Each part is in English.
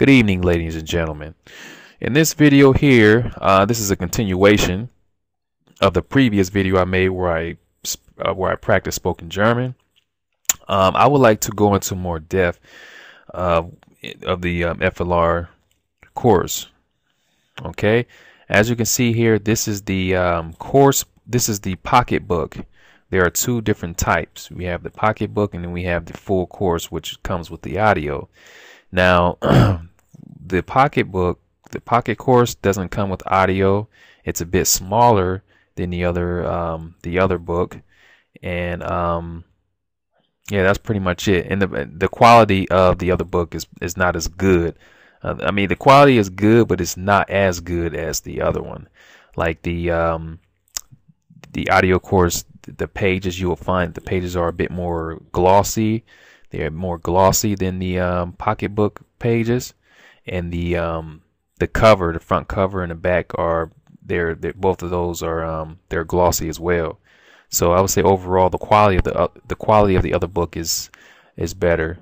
Good evening, ladies and gentlemen. In this video here, uh, this is a continuation of the previous video I made where I uh, where I practiced spoken German. Um, I would like to go into more depth uh, of the um, FLR course. Okay, as you can see here, this is the um, course. This is the pocketbook. There are two different types. We have the pocketbook, and then we have the full course, which comes with the audio. Now, the pocketbook, the pocket course doesn't come with audio. It's a bit smaller than the other um, the other book, and um, yeah, that's pretty much it. And the the quality of the other book is is not as good. Uh, I mean, the quality is good, but it's not as good as the other one. Like the um, the audio course, the pages you will find the pages are a bit more glossy. They're more glossy than the um, pocketbook pages and the um the cover, the front cover and the back are they're, they're both of those are um they're glossy as well. So I would say overall the quality of the uh, the quality of the other book is is better.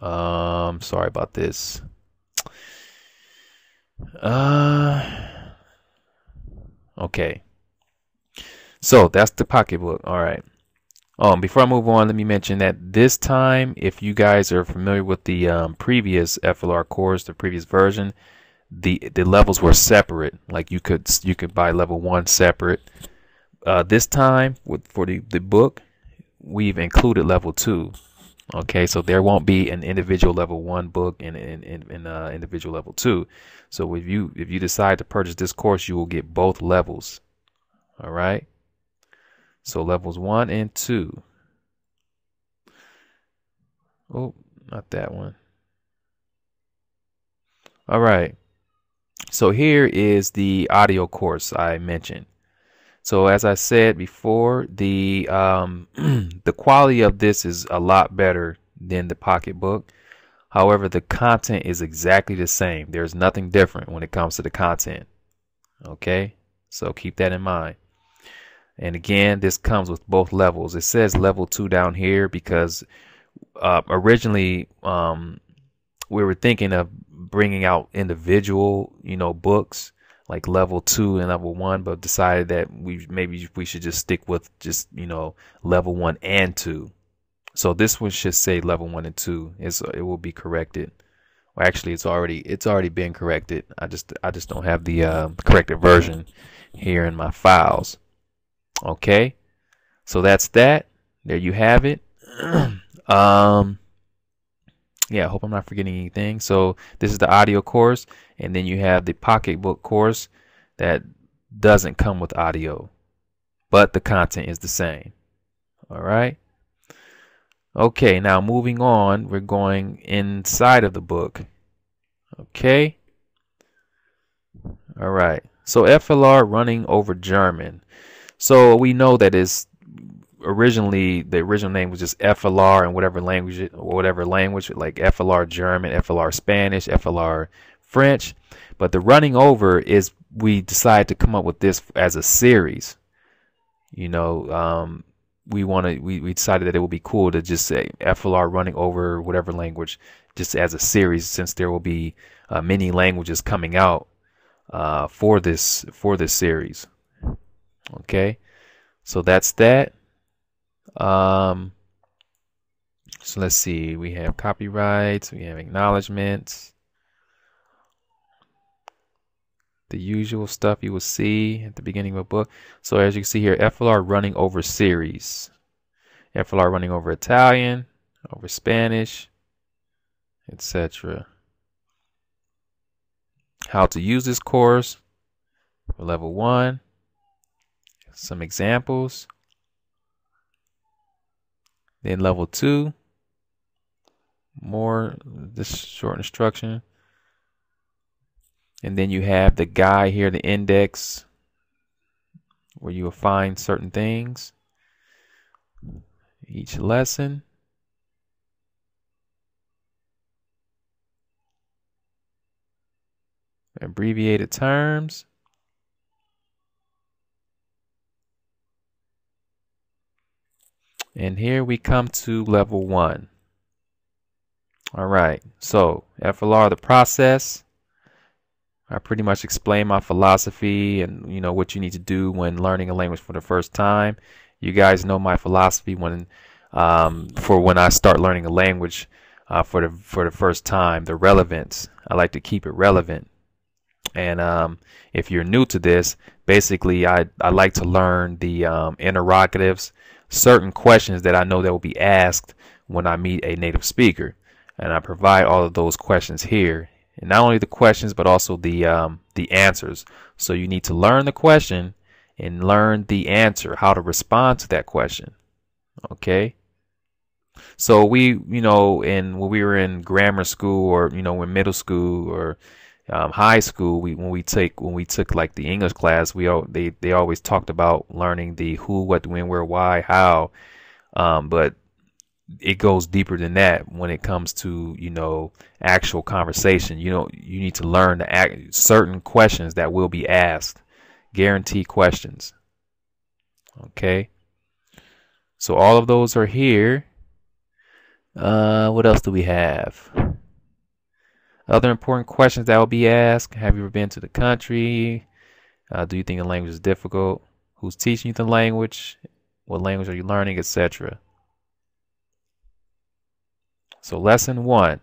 Um sorry about this. Uh okay. So that's the pocketbook. All right. Um, before I move on, let me mention that this time, if you guys are familiar with the um, previous FLR course, the previous version, the the levels were separate. Like you could you could buy level one separate. Uh, this time, with for the the book, we've included level two. Okay, so there won't be an individual level one book and in in, uh, individual level two. So if you if you decide to purchase this course, you will get both levels. All right. So levels one and two. Oh, not that one. All right. So here is the audio course I mentioned. So as I said before, the um, the quality of this is a lot better than the pocketbook. However, the content is exactly the same. There's nothing different when it comes to the content. Okay, so keep that in mind. And again, this comes with both levels. It says level two down here because uh, originally um, we were thinking of bringing out individual, you know, books like level two and level one, but decided that we maybe we should just stick with just you know level one and two. So this one should say level one and two. It's, it will be corrected. Well, actually, it's already it's already been corrected. I just I just don't have the uh, corrected version here in my files. Okay, so that's that. There you have it. um, yeah, I hope I'm not forgetting anything. So this is the audio course, and then you have the pocketbook course that doesn't come with audio, but the content is the same. All right. Okay, now moving on, we're going inside of the book. Okay. All right. So FLR running over German. So we know that it's originally the original name was just FLR and whatever language whatever language like FLR German, FLR Spanish, FLR French. But the running over is we decided to come up with this as a series. You know, um, we want to we, we decided that it would be cool to just say FLR running over whatever language just as a series since there will be uh, many languages coming out uh, for this for this series. Okay, so that's that. Um, so let's see. We have copyrights. We have acknowledgments. The usual stuff you will see at the beginning of a book. So as you can see here, FLR running over series. FLR running over Italian, over Spanish, etc. How to use this course level one some examples. Then level two, more this short instruction. And then you have the guide here, the index, where you will find certain things. Each lesson. Abbreviated terms. And here we come to level one. All right, so FLR, the process. I pretty much explain my philosophy and you know what you need to do when learning a language for the first time. You guys know my philosophy when um, for when I start learning a language uh, for the for the first time. The relevance. I like to keep it relevant. And um, if you're new to this, basically I I like to learn the um, interrogatives, certain questions that I know that will be asked when I meet a native speaker, and I provide all of those questions here and not only the questions but also the um, the answers. So you need to learn the question and learn the answer, how to respond to that question. Okay. So we, you know, in when we were in grammar school or you know in middle school or um, high school, we when we take when we took like the English class, we all they they always talked about learning the who, what, when, where, why, how. Um, but it goes deeper than that when it comes to you know actual conversation. You know you need to learn to act certain questions that will be asked. Guaranteed questions. Okay? So all of those are here. Uh what else do we have other important questions that will be asked. Have you ever been to the country? Uh, do you think the language is difficult? Who's teaching you the language? What language are you learning etc so lesson one.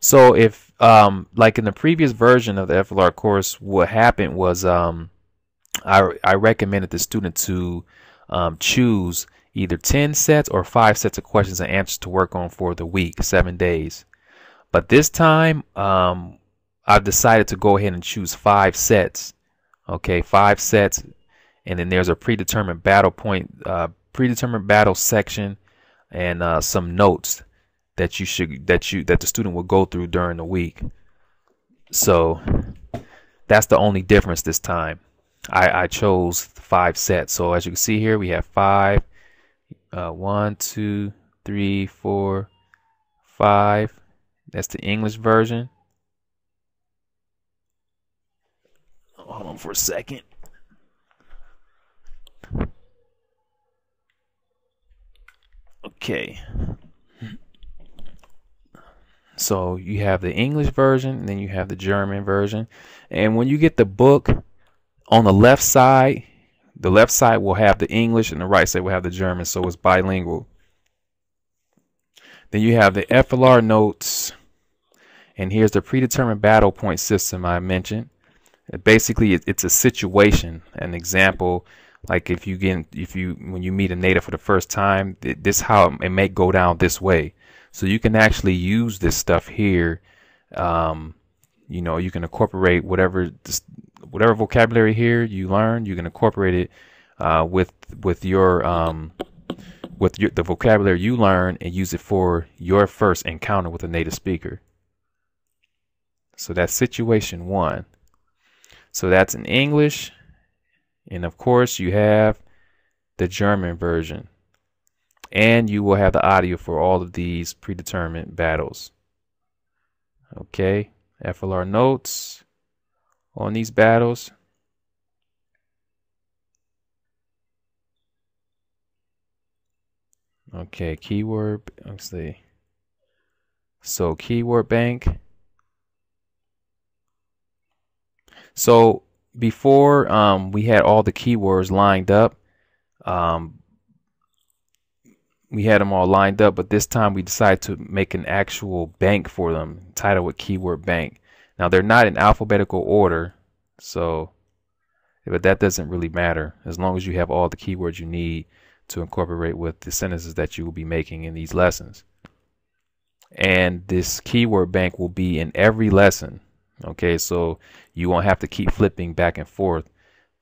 So if um, like in the previous version of the FLR course, what happened was um, I, I recommended the student to um, choose either 10 sets or five sets of questions and answers to work on for the week, seven days. But this time, um, I've decided to go ahead and choose five sets. Okay, five sets, and then there's a predetermined battle point, uh, predetermined battle section, and uh, some notes that you should that you that the student will go through during the week. So that's the only difference this time. I, I chose five sets. So as you can see here, we have five, uh, one, two, three, four, five. That's the English version. Hold on for a second. Okay. So you have the English version, and then you have the German version. And when you get the book on the left side, the left side will have the English and the right side will have the German, so it's bilingual. Then you have the FLR notes, and here's the predetermined battle point system I mentioned. Basically, it's a situation, an example. Like if you get, if you when you meet a native for the first time, this how it may go down this way. So you can actually use this stuff here. Um, you know, you can incorporate whatever whatever vocabulary here you learn. You can incorporate it uh, with with your um, with your, the vocabulary you learn and use it for your first encounter with a native speaker. So that's situation one. So that's in English. And of course, you have the German version and you will have the audio for all of these predetermined battles. Okay, FLR notes on these battles. Okay, keyword, let's see. So keyword bank. So before um, we had all the keywords lined up, um, we had them all lined up, but this time we decided to make an actual bank for them, titled with keyword bank. Now they're not in alphabetical order, so but that doesn't really matter as long as you have all the keywords you need to incorporate with the sentences that you will be making in these lessons. And this keyword bank will be in every lesson. Okay, so you won't have to keep flipping back and forth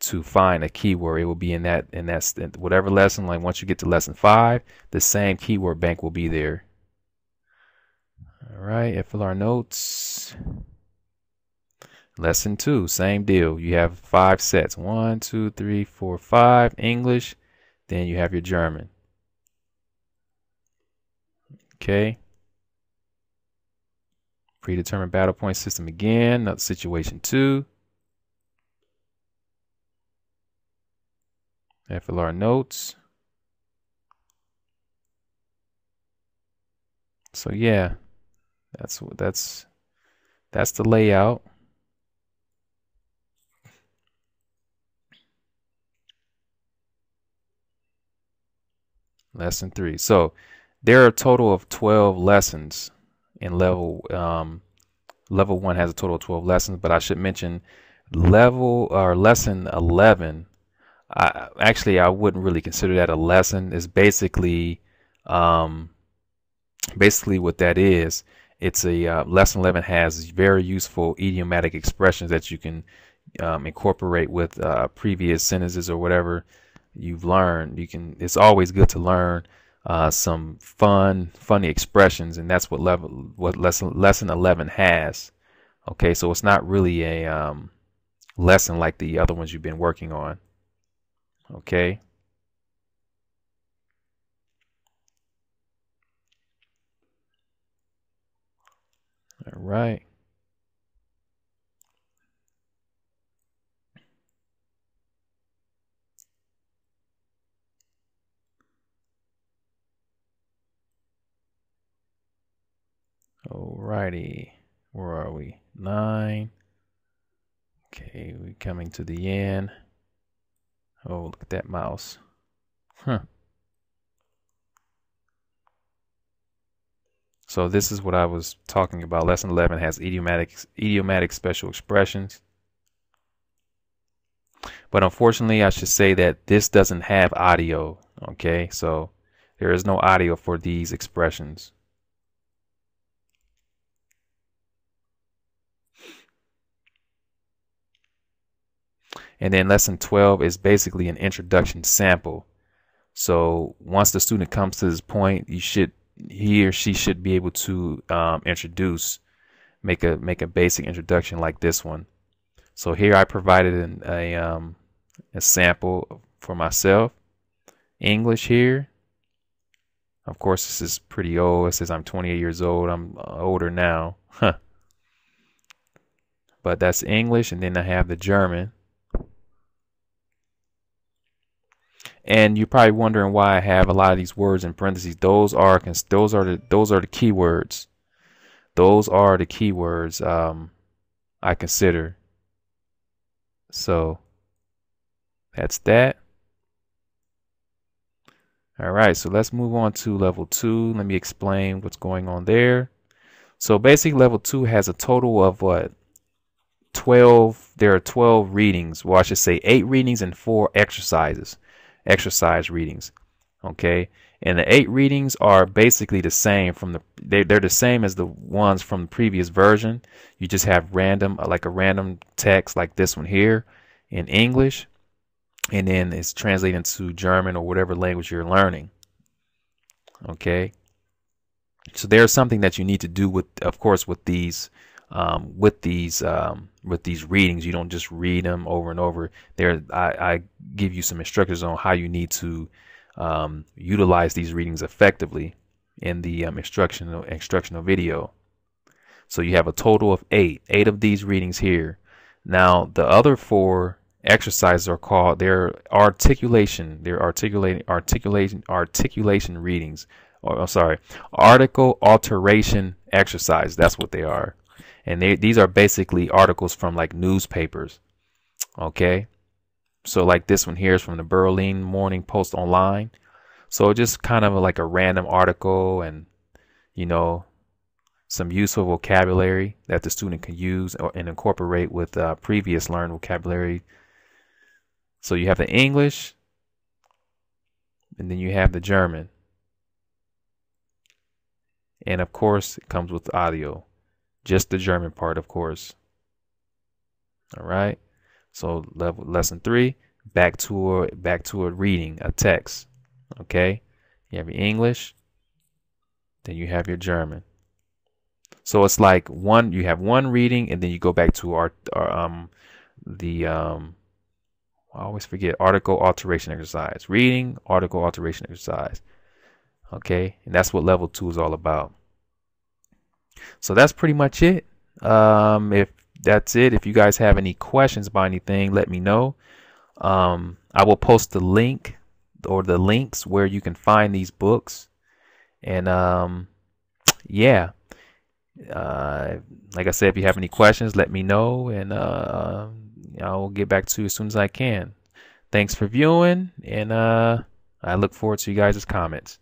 to find a keyword. It will be in that in that whatever lesson. Like once you get to lesson five, the same keyword bank will be there. All right, FLR notes. Lesson two, same deal. You have five sets. One, two, three, four, five. English. Then you have your German. Okay. Predetermined battle point system again. Not situation two. FLR notes. So yeah, That's that's that's the layout. Lesson three. So there are a total of 12 lessons in level um, level one has a total of 12 lessons, but I should mention level or lesson 11. I, actually, I wouldn't really consider that a lesson. It's basically um, basically what that is. It's a uh, lesson 11 has very useful idiomatic expressions that you can um, incorporate with uh, previous sentences or whatever you've learned. You can. It's always good to learn uh, some fun, funny expressions, and that's what level what lesson lesson 11 has. Okay, so it's not really a um, lesson like the other ones you've been working on. Okay. All right. Alrighty, where are we? Nine. Okay, we're coming to the end. Oh, look at that mouse. Huh. So this is what I was talking about. Lesson 11 has idiomatic idiomatic special expressions. But unfortunately, I should say that this doesn't have audio. Okay, so there is no audio for these expressions. And then lesson 12 is basically an introduction sample. So once the student comes to this point, you should he or she should be able to um, introduce, make a make a basic introduction like this one. So here I provided an, a um, a sample for myself. English here. Of course, this is pretty old. It says I'm 28 years old. I'm uh, older now. Huh. But that's English, and then I have the German. And you're probably wondering why I have a lot of these words in parentheses. Those are those are the those are the keywords. Those are the keywords um, I consider. So that's that. All right, so let's move on to level two. Let me explain what's going on there. So basically level two has a total of what? 12, there are 12 readings. Well, I should say eight readings and four exercises exercise readings. Okay, and the eight readings are basically the same from the they, they're the same as the ones from the previous version. You just have random uh, like a random text like this one here in English, and then it's translated into German or whatever language you're learning. Okay. So there's something that you need to do with, of course, with these um, with these um, with these readings. You don't just read them over and over. There, I, I give you some instructions on how you need to um, utilize these readings effectively in the um, instructional instructional video. So you have a total of eight, eight of these readings here. Now the other four exercises are called their articulation. They're articulating articulation articulation readings. Or oh, sorry, article alteration exercise. That's what they are and they, these are basically articles from like newspapers okay? So like this one here is from the Berlin Morning Post online. So just kind of like a random article and you know some useful vocabulary that the student can use or, and incorporate with uh, previous learned vocabulary. So you have the English and then you have the German. And of course it comes with audio just the German part, of course. All right. So level lesson three, back to a back to a reading, a text. Okay. You have your English, then you have your German. So it's like one you have one reading and then you go back to our, our um the um I always forget article alteration exercise. Reading, article alteration exercise. Okay, and that's what level two is all about. So that's pretty much it. Um, if that's it, if you guys have any questions about anything, let me know. Um, I will post the link or the links where you can find these books. And um, yeah, Uh, like I said, if you have any questions, let me know, and uh, I will get back to you as soon as I can. Thanks for viewing, and uh, I look forward to you guys' comments.